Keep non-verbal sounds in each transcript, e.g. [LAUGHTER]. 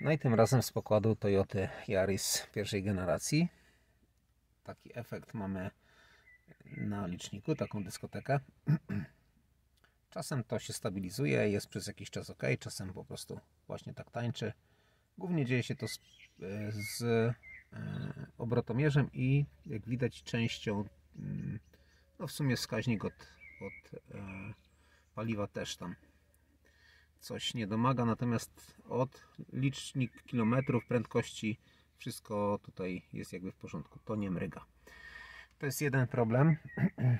No i tym razem z pokładu Toyoty Yaris pierwszej generacji. Taki efekt mamy na liczniku, taką dyskotekę. [CLEARS THROAT] Czasem to się stabilizuje, jest przez jakiś czas ok, czasem po prostu właśnie tak tańczy. Głównie dzieje się to z, z e, obrotomierzem i jak widać częścią, mm, no w sumie wskaźnik od, od e, paliwa też tam coś nie domaga, natomiast od licznik kilometrów prędkości wszystko tutaj jest jakby w porządku, to nie mryga. To jest jeden problem. [CLEARS THROAT]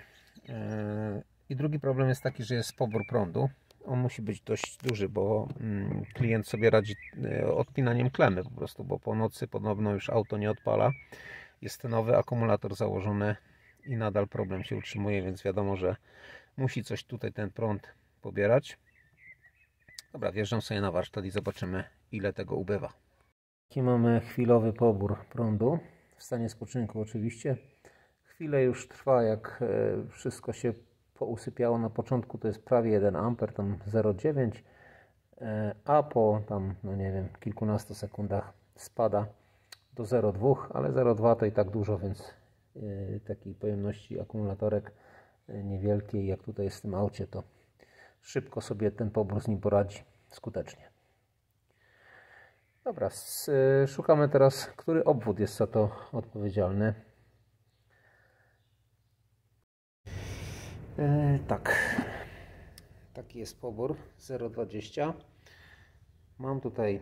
E, I drugi problem jest taki, że jest pobór prądu. On musi być dość duży, bo mm, klient sobie radzi e, odpinaniem klemy po prostu, bo po nocy podobno już auto nie odpala. Jest nowy akumulator założony i nadal problem się utrzymuje, więc wiadomo, że musi coś tutaj ten prąd pobierać. Dobra, wjeżdżam sobie na warsztat i zobaczymy ile tego ubywa. Taki mamy chwilowy pobór prądu w stanie spoczynku oczywiście. Chwilę już trwa jak e, wszystko się pousypiało na początku to jest prawie 1 A, tam 0,9 e, a po tam, no nie wiem, kilkunastu sekundach spada do 0,2, ale 0,2 to i tak dużo, więc e, takiej pojemności akumulatorek niewielkiej jak tutaj jest w tym aucie to szybko sobie ten pobór z nim poradzi skutecznie. Dobra, szukamy teraz, który obwód jest za to odpowiedzialny. E, tak, taki jest pobór 0,20. Mam tutaj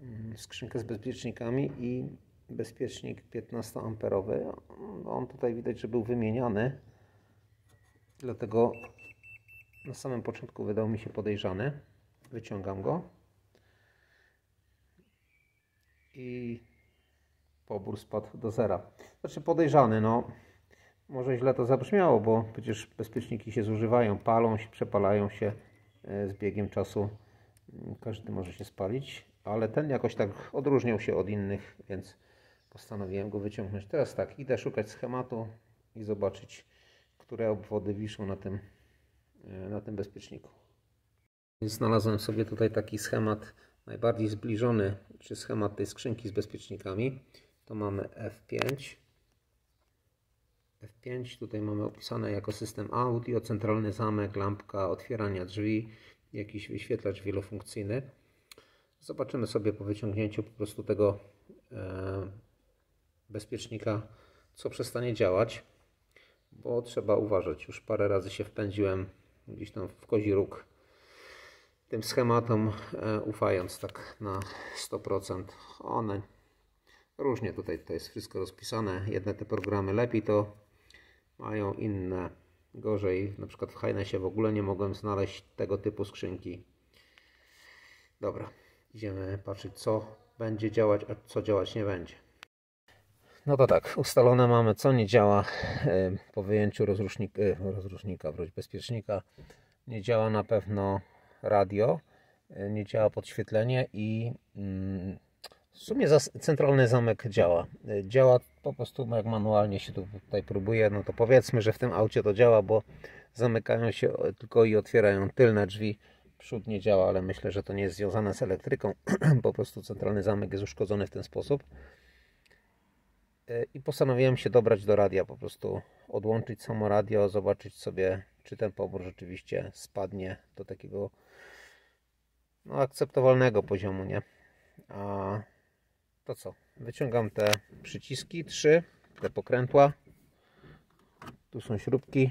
mm, skrzynkę z bezpiecznikami i bezpiecznik 15 amperowy. On tutaj widać, że był wymieniany. Dlatego na samym początku wydał mi się podejrzany. Wyciągam go. I pobór spadł do zera. Znaczy podejrzany, no może źle to zabrzmiało, bo przecież bezpieczniki się zużywają, palą się, przepalają się e, z biegiem czasu. Mm, każdy może się spalić, ale ten jakoś tak odróżniał się od innych, więc postanowiłem go wyciągnąć. Teraz tak, idę szukać schematu i zobaczyć, które obwody wiszą na tym na tym bezpieczniku. Znalazłem sobie tutaj taki schemat najbardziej zbliżony, czy schemat tej skrzynki z bezpiecznikami. To mamy F5. F5 tutaj mamy opisane jako system audio, centralny zamek, lampka otwierania drzwi, jakiś wyświetlacz wielofunkcyjny. Zobaczymy sobie po wyciągnięciu po prostu tego e, bezpiecznika, co przestanie działać, bo trzeba uważać. Już parę razy się wpędziłem gdzieś tam w kozi róg tym schematom, e, ufając tak na 100%. One różnie tutaj to jest wszystko rozpisane. Jedne te programy lepiej to mają, inne gorzej. Na przykład w Highnessie w ogóle nie mogłem znaleźć tego typu skrzynki. Dobra, idziemy patrzeć co będzie działać, a co działać nie będzie. No to tak, ustalone mamy co nie działa e, po wyjęciu rozrusznika, e, rozrusznika wróć bezpiecznika. Nie działa na pewno radio, e, nie działa podświetlenie i mm, w sumie centralny zamek działa. Działa po prostu jak manualnie się tutaj próbuje, no to powiedzmy, że w tym aucie to działa, bo zamykają się tylko i otwierają tylne drzwi. Przód nie działa, ale myślę, że to nie jest związane z elektryką. [CLEARS THROAT] po prostu centralny zamek jest uszkodzony w ten sposób. E, i postanowiłem się dobrać do radia, po prostu odłączyć samo radio, zobaczyć sobie, czy ten pobór rzeczywiście spadnie do takiego no, akceptowalnego poziomu, nie? A to co? Wyciągam te przyciski, trzy, te pokrętła. Tu są śrubki.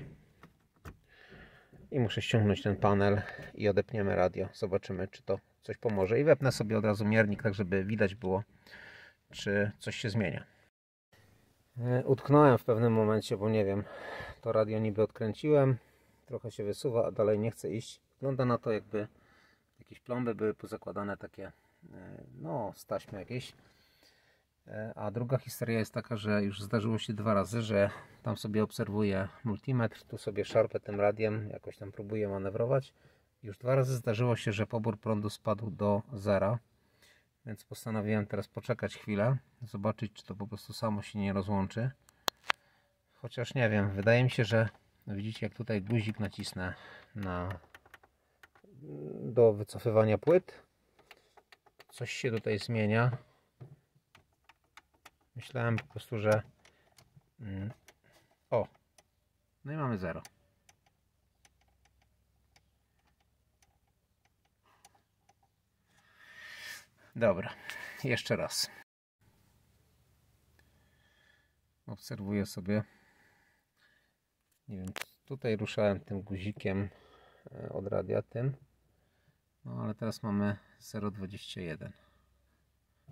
I muszę ściągnąć ten panel i odepniemy radio. Zobaczymy, czy to coś pomoże. I wepnę sobie od razu miernik, tak żeby widać było, czy coś się zmienia. E, utknąłem w pewnym momencie, bo nie wiem, to radio niby odkręciłem, trochę się wysuwa, a dalej nie chce iść. Wygląda na to jakby jakieś plomby były pozakładane takie, e, no z taśmy jakieś. E, a druga historia jest taka, że już zdarzyło się dwa razy, że tam sobie obserwuję multimetr, tu sobie szarpę tym radiem, jakoś tam próbuję manewrować. Już dwa razy zdarzyło się, że pobór prądu spadł do zera. Więc postanowiłem teraz poczekać chwilę, zobaczyć czy to po prostu samo się nie rozłączy. Chociaż nie wiem, wydaje mi się, że widzicie jak tutaj guzik nacisnę na do wycofywania płyt. coś się tutaj zmienia. Myślałem po prostu, że... Mm, o! No i mamy 0. Dobra, jeszcze raz. Obserwuję sobie. Nie wiem, tutaj ruszałem tym guzikiem e, od radia tym. No ale teraz mamy 0,21.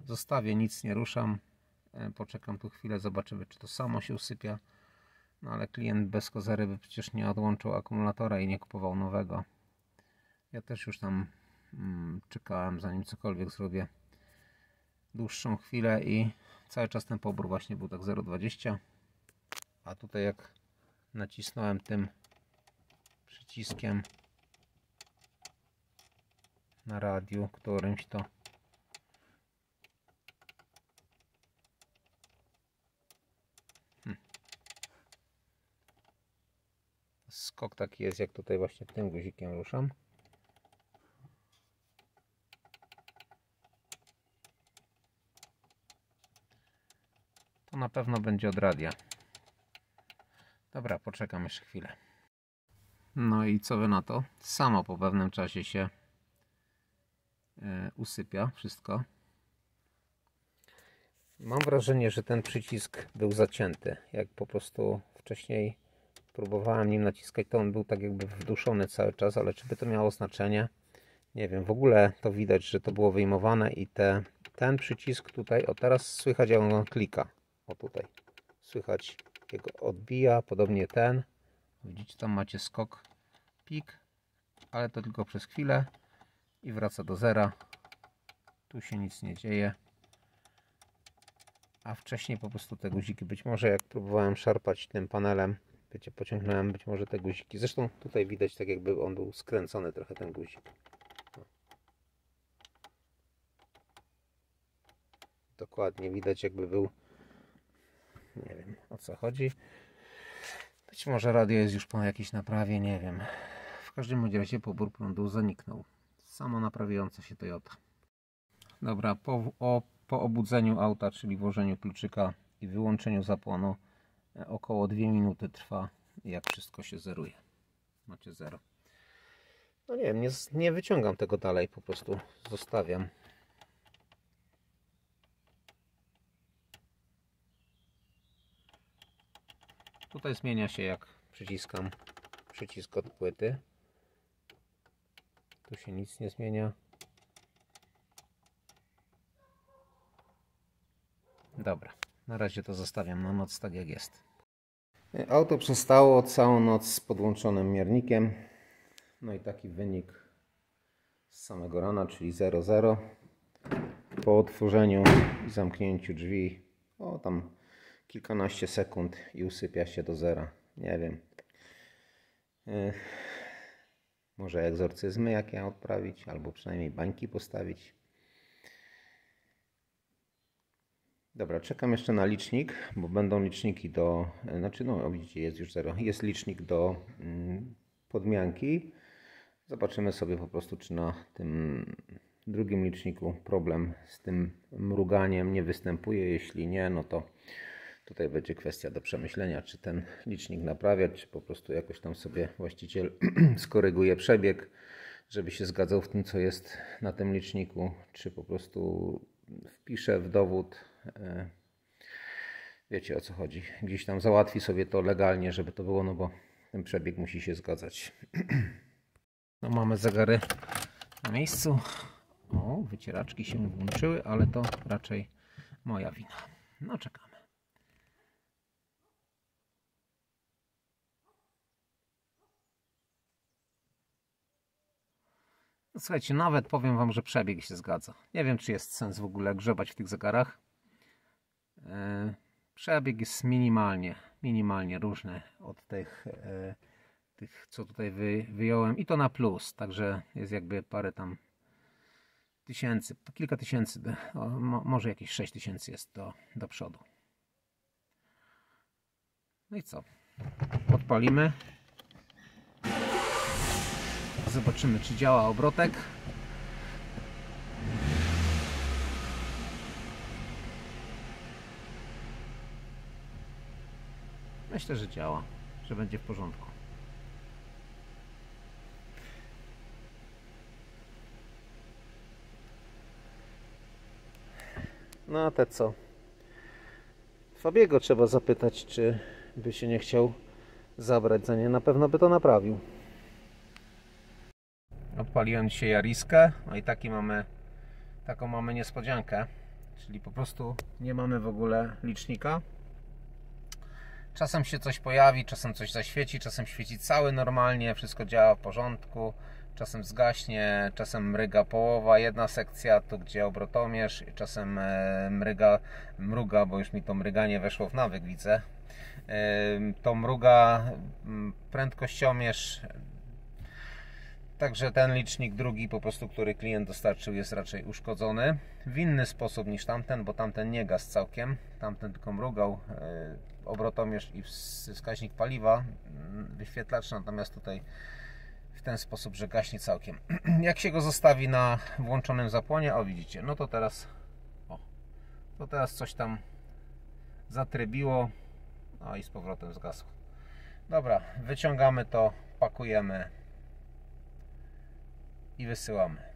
Zostawię, nic nie ruszam. E, poczekam tu chwilę, zobaczymy czy to samo się usypia. No ale klient bez kozery by przecież nie odłączył akumulatora i nie kupował nowego. Ja też już tam czekałem zanim cokolwiek zrobię dłuższą chwilę i cały czas ten pobór właśnie był tak 0,20 a tutaj jak nacisnąłem tym przyciskiem na radiu którymś to hmm. skok taki jest jak tutaj właśnie tym guzikiem ruszam pewno będzie od radia dobra poczekam jeszcze chwilę no i co wy na to? Samo po pewnym czasie się E, usypia wszystko. Mam wrażenie, że ten przycisk był zacięty. Jak po prostu wcześniej próbowałem nim naciskać, to on był tak jakby wduszony cały czas, ale czy by to miało znaczenie? Nie wiem, w ogóle to widać, że to było wyjmowane i te, ten przycisk tutaj, o teraz słychać jak on klika. O tutaj. Słychać jego odbija, podobnie ten. Widzicie, tam macie skok, pik, ale to tylko przez chwilę i wraca do zera. Tu się nic nie dzieje. A wcześniej po prostu te guziki, być może jak próbowałem szarpać tym panelem, wiecie, pociągnąłem być może te guziki. Zresztą tutaj widać tak jakby on był skręcony trochę ten guzik. Dokładnie widać jakby był nie wiem o co chodzi. Być może radio jest już po jakiejś naprawie, nie wiem. W każdym razie pobór prądu zaniknął samo naprawiająca się Toyota. Dobra, po, o, po obudzeniu auta, czyli włożeniu kluczyka i wyłączeniu zapłonu e, około 2 minuty trwa jak wszystko się zeruje. Macie zero. No nie wiem, nie, nie wyciągam tego dalej, po prostu zostawiam. Tutaj zmienia się jak przyciskam przycisk od płyty. Tu się nic nie zmienia. Dobra, na razie to zostawiam na noc tak jak jest. Auto przestało całą noc z podłączonym miernikiem. No i taki wynik z samego rana, czyli 0,0. Po otworzeniu i zamknięciu drzwi, o tam kilkanaście sekund i usypia się do zera. Nie wiem. Może egzorcyzmy jakie odprawić, albo przynajmniej bańki postawić. Dobra, czekam jeszcze na licznik, bo będą liczniki do, znaczy no widzicie jest już zero, jest licznik do mm, podmianki. Zobaczymy sobie po prostu czy na tym drugim liczniku problem z tym mruganiem nie występuje. Jeśli nie, no to Tutaj będzie kwestia do przemyślenia, czy ten licznik naprawiać, czy po prostu jakoś tam sobie właściciel [CLEARS THROAT] skoryguje przebieg, żeby się zgadzał w tym, co jest na tym liczniku, czy po prostu wpisze w dowód. E, wiecie o co chodzi. Gdzieś tam załatwi sobie to legalnie, żeby to było, no bo ten przebieg musi się zgadzać. [CLEARS THROAT] No mamy zegary na miejscu. O, wycieraczki się włączyły, ale to raczej moja wina. No czekamy. Słuchajcie, nawet powiem Wam, że przebieg się zgadza. Nie wiem, czy jest sens w ogóle grzebać w tych zegarach. E, przebieg jest minimalnie, minimalnie różny od tych, e, tych co tutaj wy, wyjąłem i to na plus, także jest jakby parę tam tysięcy, kilka tysięcy, może jakieś 6 tysięcy jest do, do przodu. No i co? Odpalimy. Zobaczymy, czy działa obrotek. Myślę, że działa, że będzie w porządku. No a te co? Fabiego trzeba zapytać, czy by się nie chciał zabrać za nie. Na pewno by to naprawił. Odpaliłem dzisiaj Jariskę, no i taki mamy, taką mamy niespodziankę. Czyli po prostu nie mamy w ogóle licznika. Czasem się coś pojawi, czasem coś zaświeci, czasem świeci cały normalnie, wszystko działa w porządku. Czasem zgaśnie, czasem mryga połowa, jedna sekcja, tu gdzie obrotomierz, czasem e, mryga, mruga, bo już mi to mryganie weszło w nawyk, widzę. To mruga prędkościomierz, Także ten licznik drugi, po prostu, który klient dostarczył, jest raczej uszkodzony w inny sposób niż tamten, bo tamten nie gaz całkiem. Tamten tylko mrugał e, obrotomierz i wskaźnik paliwa, mm, wyświetlacz, natomiast tutaj w ten sposób, że gaśnie całkiem. [CLEARS THROAT] Jak się go zostawi na włączonym zapłonie, o widzicie, no to teraz o, to teraz coś tam zatrybiło, no i z powrotem zgasło. Dobra, wyciągamy to, pakujemy i wysyłamy.